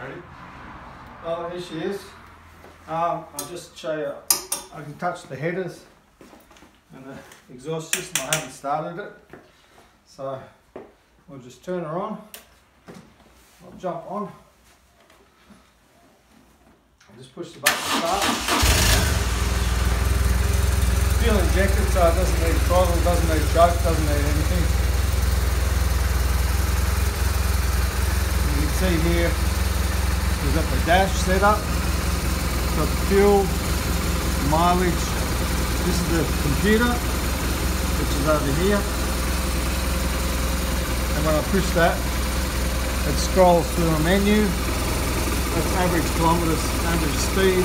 Ready? Oh, here she is. Um, I'll just show you. I can touch the headers and the exhaust system. I haven't started it, so we'll just turn her on. I'll jump on. I'll just push the button to start. Fuel injected, so it doesn't need throttle, doesn't need choke, doesn't need anything. You can see here We've got the dash set up, got the fuel, mileage. This is the computer, which is over here. And when I push that, it scrolls through a menu. That's average kilometres, average speed.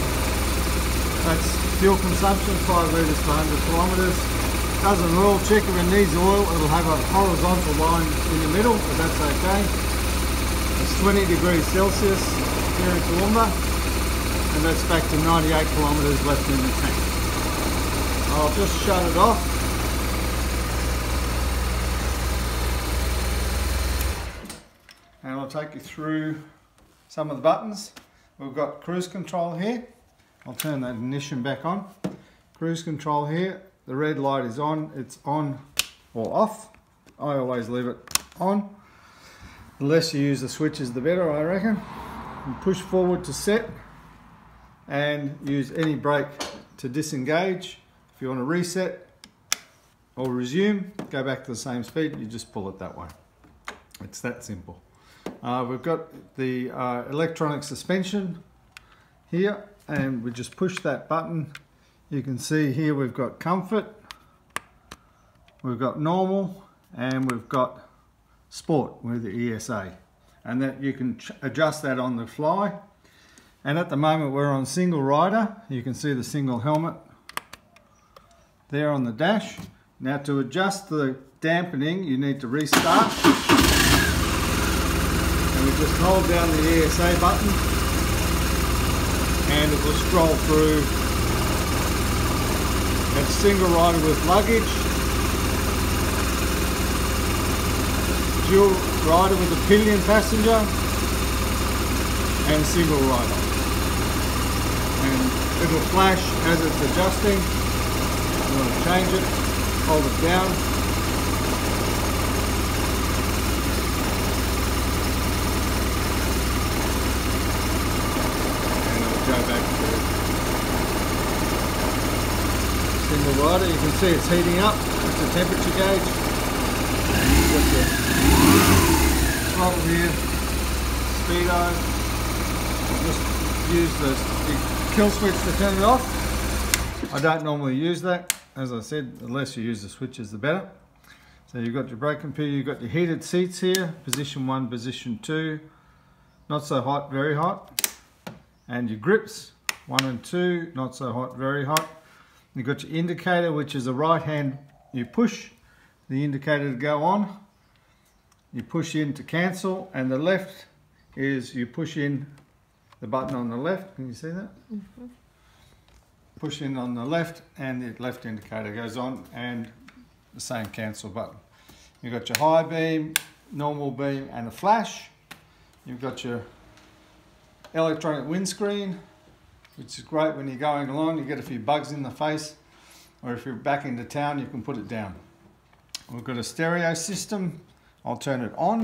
That's fuel consumption, 5 litres per 100 kilometres. Does an oil check if it needs oil, it'll have a horizontal line in the middle, but that's okay. It's 20 degrees Celsius here in Toowoomba and that's back to 98 kilometres left in the tank. I'll just shut it off. And I'll take you through some of the buttons. We've got cruise control here. I'll turn that ignition back on. Cruise control here. The red light is on. It's on or off. I always leave it on. The less you use the switches, the better, I reckon and push forward to set and use any brake to disengage. If you want to reset or resume, go back to the same speed, you just pull it that way. It's that simple. Uh, we've got the uh, electronic suspension here and we just push that button. You can see here we've got comfort, we've got normal and we've got sport with the ESA and that you can adjust that on the fly. And at the moment we're on single rider. You can see the single helmet there on the dash. Now to adjust the dampening you need to restart. And we just hold down the ESA button and it will scroll through. It's single rider with luggage dual rider with a pillion passenger and single rider. And it'll flash as it's adjusting. You want to change it, hold it down. And it'll go back to single rider. You can see it's heating up. It's a temperature gauge throttle here, speedo. just use the kill switch to turn it off. I don't normally use that. As I said, the less you use the switches, the better. So you've got your brake computer, you've got your heated seats here, position one, position two. Not so hot, very hot. And your grips, one and two, not so hot, very hot. You've got your indicator, which is a right hand, you push the indicator to go on you push in to cancel and the left is you push in the button on the left. Can you see that? Mm -hmm. push in on the left and the left indicator goes on and the same cancel button. You've got your high beam normal beam and a flash. You've got your electronic windscreen which is great when you're going along. You get a few bugs in the face or if you're back into town you can put it down. We've got a stereo system I'll turn it on.